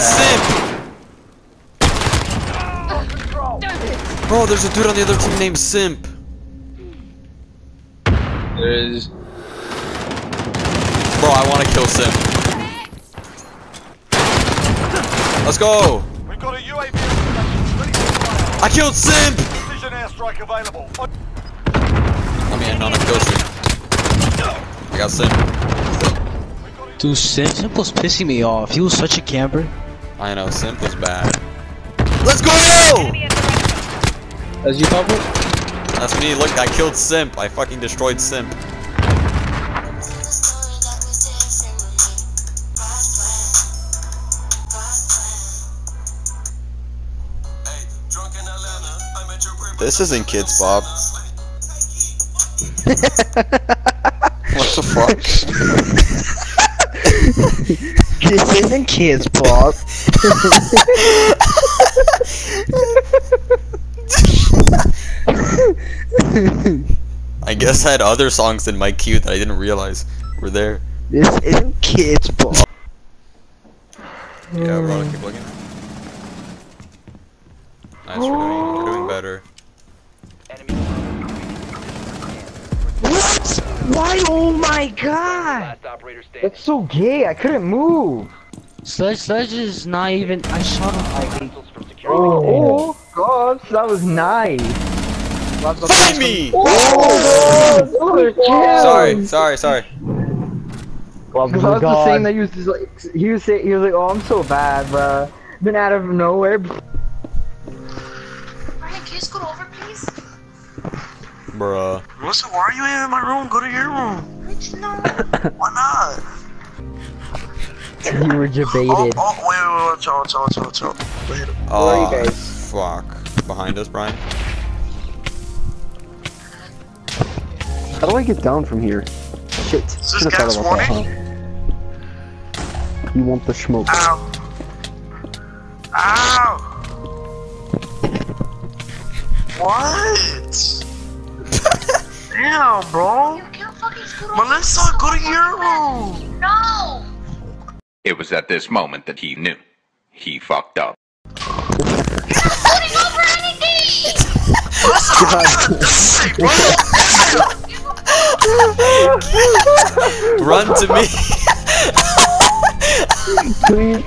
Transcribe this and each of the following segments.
Simp! Bro, there's a dude on the other team named Simp. There is. Bro, I want to kill Simp. Let's go! We've got a UAV ready to fire. I killed Simp! Precision airstrike available. Let me end on a kill streak. I got Simp. Dude, Simp, Simp was pissing me off. He was such a camper. I know, Simp was bad. Let's go! As you cover? That's me, look, I killed Simp. I fucking destroyed Simp. This isn't Kids Bob. what the fuck? This isn't kids, Bob. I guess I had other songs in my queue that I didn't realize were there. This isn't kids, Bob. Yeah, bro, keep looking. Nice, we're doing, we're doing better. Why? Oh my god! That's so gay. I couldn't move. Sledge, Sledge is not even. I shot him. Oh, oh god, that was nice. Find me! Oh, oh, oh, oh Sorry, sorry, sorry. I was just saying that he was just like he was saying he was like, oh, I'm so bad, bruh. Been out of nowhere, Bruh. Melissa, why are you in my room? Go to your room. Rich, no. Why not? you were Oh, debated. oh, wait, wait, wait, watch out, watch out, watch out, watch out. Go ahead. Oh, are you ah, guys? fuck. Behind us, Brian. How do I get down from here? Shit. this Should've gas thought about that, warning? huh? You want the smoke. Ow. Ow. What? Damn, bro. You can't fucking scoot over. Melissa, go to your room. No! It was at this moment that he knew. He fucked up. Scooting over anything! Hey, bro. Run to me! Please,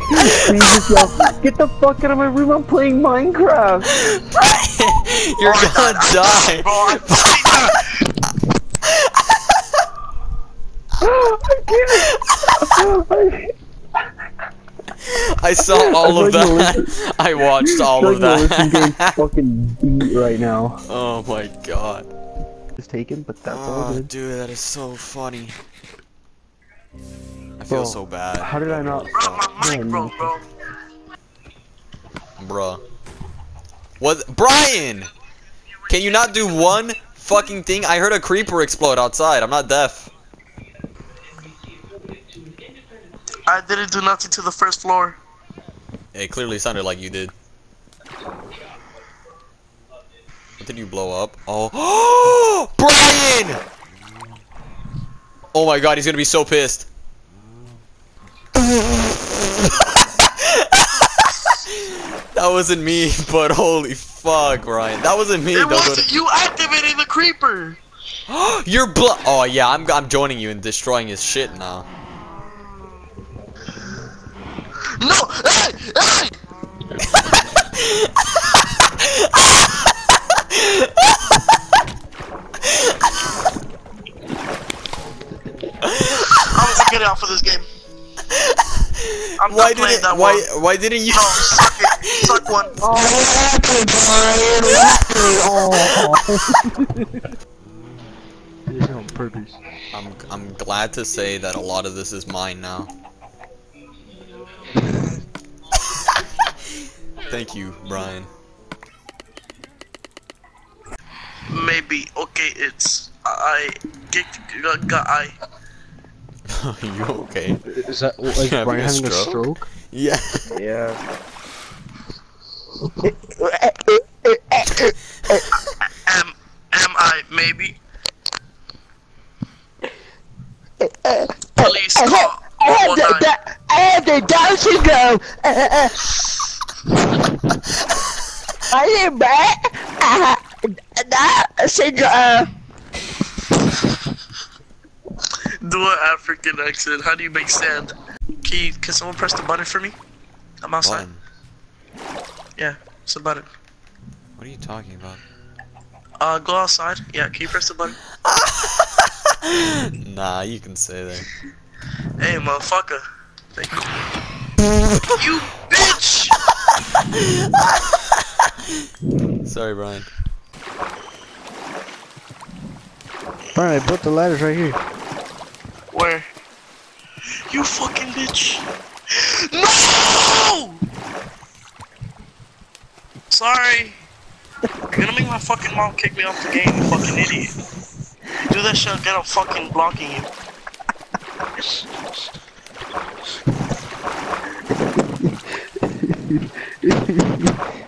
please just yell, get the fuck out of my room, I'm playing Minecraft! You're gonna die! I I saw all of I thought that. I watched all of my that. fucking beat right now. oh my god. It's taken, but that's all Oh, good. dude, that is so funny. I feel Bro, so bad. How did I not? bro, my mic, bro, bro. Bruh. What? Brian! Can you not do one fucking thing? I heard a creeper explode outside. I'm not deaf. I didn't do nothing to the first floor. It clearly sounded like you did. What did you blow up? Oh. Brian! Oh my god, he's gonna be so pissed. that wasn't me, but holy fuck, Brian. That wasn't me. It Don't wasn't you activating the creeper. You're bl- Oh yeah, I'm I'm joining you and destroying his shit now. No, hey, hey! I'm gonna get out for this game. I'm Why not playing didn't that why one. why didn't you? No, suck it. Suck one. Oh, on purpose. I'm I'm glad to say that a lot of this is mine now. Thank you, Brian. Maybe. Okay, it's I. Get, got, got I. Are you okay? Is that like Having Brian a having a stroke? stroke? Yeah. Yeah. Am am I maybe? Police call. I have the, the, I have the Down syndrome. I am back. Uh, that Sandra. Uh, Do an African accent. How do you make sand? Can you, can someone press the button for me? I'm outside. Button. Yeah, it's a button. What are you talking about? Uh, go outside. Yeah, can you press the button? Nah, you can say that. Hey, motherfucker. Thank you. you bitch! Sorry, Brian. Alright, I built the ladders right here. Where? You fucking bitch. No! Sorry. You're gonna make my fucking mom kick me off the game, you fucking idiot. Do that shit, I'll get up fucking blocking you.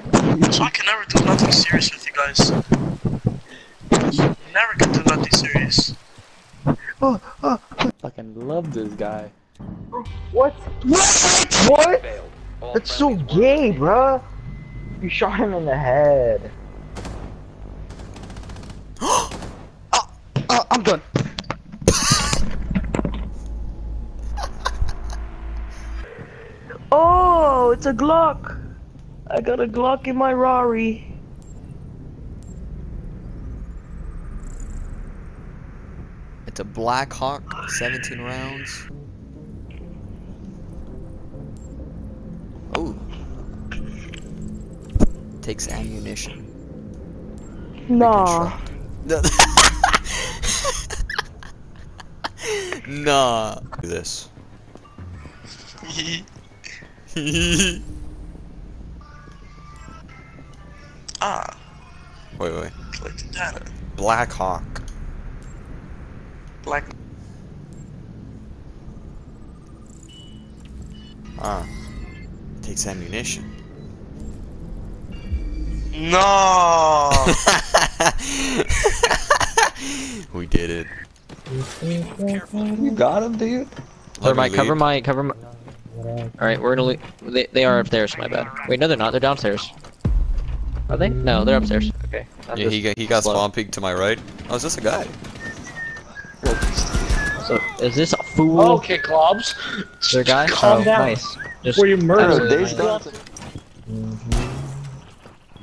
So I can never do nothing serious with you guys. Never can do nothing serious. Oh, oh. I Fucking love this guy. What? What? What? That's so gay, bruh. You shot him in the head. Oh, I'm done. oh, it's a Glock. I got a Glock in my Rari. It's a Black Hawk, 17 rounds. Oh. Takes ammunition. Nah. nah. Do this. ah, Wait, wait. collect data. Black Hawk. Black. Ah. Takes ammunition. No. we did it. You got him, dude. Let Cover my, cover my, cover my. Alright, we're gonna leave. They, they are upstairs, my bad. Wait, no, they're not. They're downstairs. Are they? No, they're upstairs. Okay. I'm Yeah, he got, he got spawn peek to my right. Oh, is this a guy? So, is this a fool? Okay, Glaubs. Is there a guy? Calm oh, down. nice. Just Before you murder absolutely me. nice.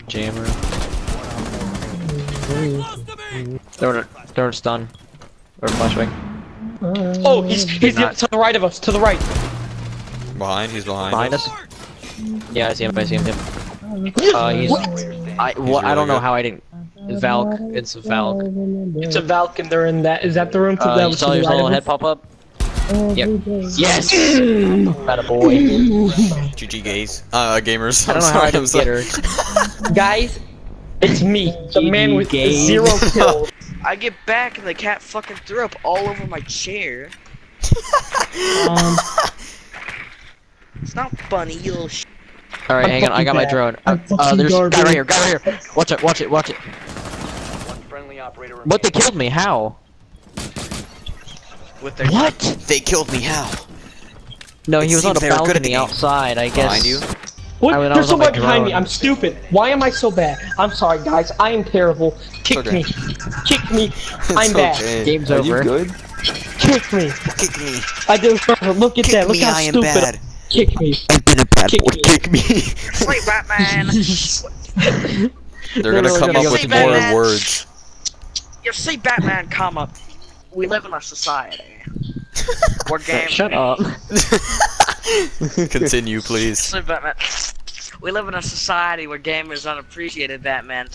Jammer. Throw it, throw it stun. Or flashbang. Oh, he's he's Not- to the right of us. To the right. Behind, he's behind. Behind us? Yeah, I see him, I see him. Him. Uh, he's... I, well, I don't know how I didn't... Valk, it's a Valk. It's a Valk, and they're in that. Is that the room to Uh, the you saw your to the little head pop up? Yep. Yes! That boy. GG gays. Uh, gamers. I I'm don't know how sorry, I I'm didn't sorry. get her. Guys, it's me, the man with gay. zero kills. I get back and the cat fucking threw up all over my chair. Um, It's not funny, you little sh. Alright, I'm hang on, I got my drone. Uh, I'm uh, there's a guy right here, guy right here. Watch it, watch it, watch it. What, they killed me, how? With their What? They killed me. How? No, It he was on a seems they were good at balcony the outside, I guess. Behind you? what? I mean, I There's was on my somebody behind me. I'm stupid. Why am I so bad? I'm sorry, guys. I am terrible. Kick okay. me. Kick me. I'm It's bad. okay. Game's Are over. you good? Kick me. Kick me. I did. Look at Kick that. Look me. how I am stupid. bad. Kick me. I've a bad Kick boy. me. Kick me. Sleep, Batman. They're gonna really come up with with more words. you see, Batman, comma. We live in a society where gamers. Shut up. Continue, please. See, Batman. We live in a society where gamers are unappreciated Batman.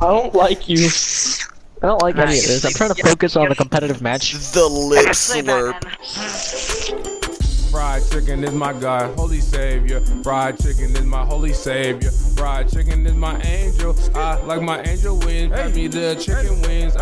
I don't like you. I don't like any of this. I'm trying to focus on the competitive match. The lip slurp. Fried chicken is my God, holy savior. Fried chicken is my holy savior. Fried chicken is my angel. I like my angel wings. Pass me the chicken wings.